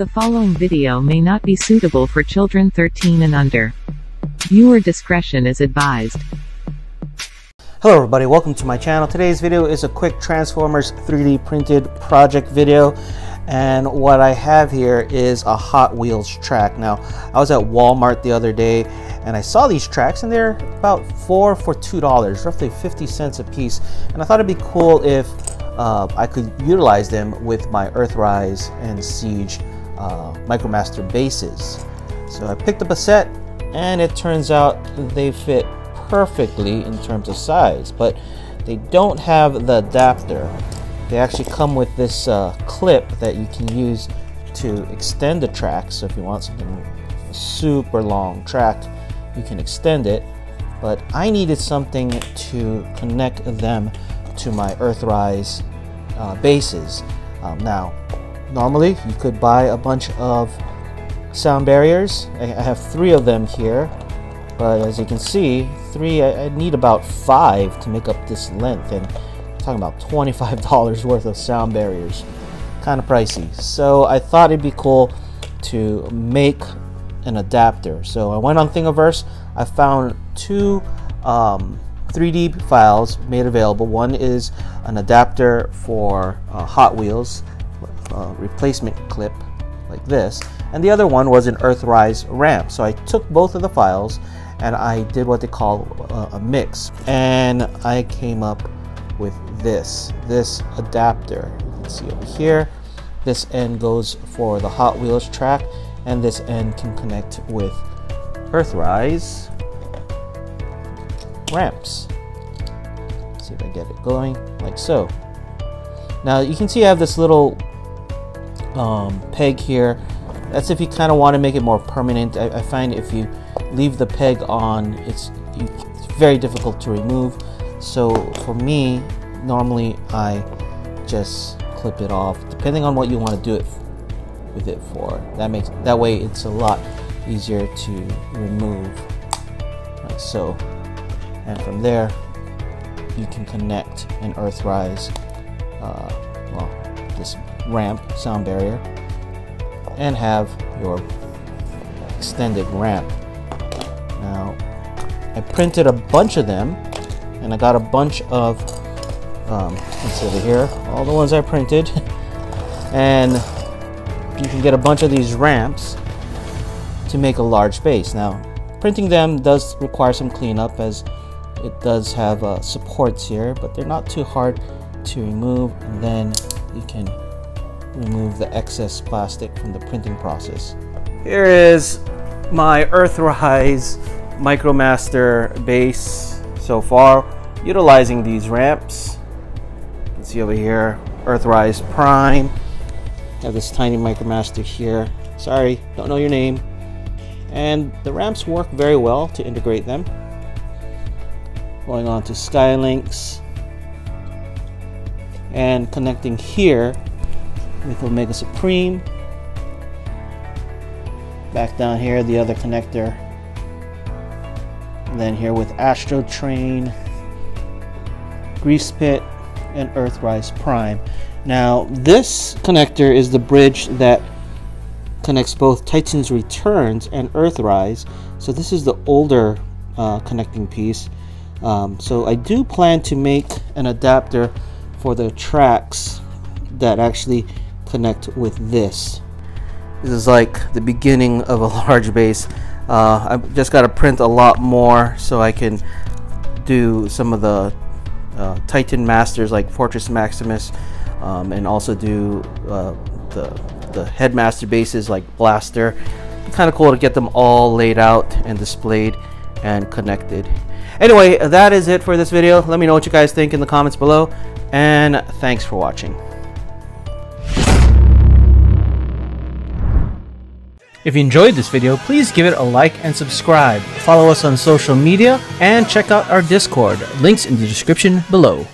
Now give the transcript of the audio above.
The following video may not be suitable for children 13 and under. Viewer discretion is advised. Hello everybody, welcome to my channel. Today's video is a quick Transformers 3D printed project video and what I have here is a Hot Wheels track. Now, I was at Walmart the other day and I saw these tracks and they're about four for two dollars, roughly 50 cents a piece. And I thought it'd be cool if uh, I could utilize them with my Earthrise and Siege uh, Micromaster bases. So I picked up a set and it turns out they fit perfectly in terms of size, but they don't have the adapter. They actually come with this uh, clip that you can use to extend the track. So if you want something super long track, you can extend it. But I needed something to connect them to my Earthrise uh, bases. Um, now, normally you could buy a bunch of sound barriers. I, I have three of them here, but as you can see, three, I, I need about five to make up this length, and I'm talking about $25 worth of sound barriers. Kind of pricey. So I thought it'd be cool to make an adapter. So I went on Thingiverse, I found two um, 3D files made available. One is an adapter for uh, Hot Wheels, uh, replacement clip like this, and the other one was an Earthrise ramp. So I took both of the files and I did what they call uh, a mix, and I came up with this, this adapter. You can see over here. This end goes for the Hot Wheels track, and this end can connect with Earthrise ramps. See if I get it going, like so. Now you can see I have this little um, peg here. That's if you kind of want to make it more permanent. I, I, find if you leave the peg on, it's, it's very difficult to remove. So for me, normally I just clip it off, depending on what you want to do it with it for. That makes that way it's a lot easier to remove, like so. And from there, you can connect an Earthrise, uh, ramp sound barrier and have your extended ramp. Now, I printed a bunch of them and I got a bunch of, um, let's see over here, all the ones I printed. and you can get a bunch of these ramps to make a large base. Now, printing them does require some cleanup as it does have uh, supports here, but they're not too hard to remove. And then you can remove the excess plastic from the printing process. Here is my Earthrise Micromaster base so far, utilizing these ramps. You can see over here, Earthrise Prime. Have this tiny Micromaster here. Sorry, don't know your name. And the ramps work very well to integrate them. Going on to Sky Lynx. And connecting here with Omega Supreme. Back down here, the other connector. And then here with Astrotrain, Grease Pit, and Earthrise Prime. Now, this connector is the bridge that connects both Titan's Returns and Earthrise. So this is the older uh, connecting piece. Um, so I do plan to make an adapter for the tracks that actually connect with this. This is like the beginning of a large base. Uh, I've just got to print a lot more so I can do some of the uh, Titan Masters like Fortress Maximus um, and also do uh, the, the Headmaster bases like Blaster. Kind of cool to get them all laid out and displayed and connected. Anyway, that is it for this video. Let me know what you guys think in the comments below and thanks for watching. If you enjoyed this video, please give it a like and subscribe. Follow us on social media and check out our Discord. Links in the description below.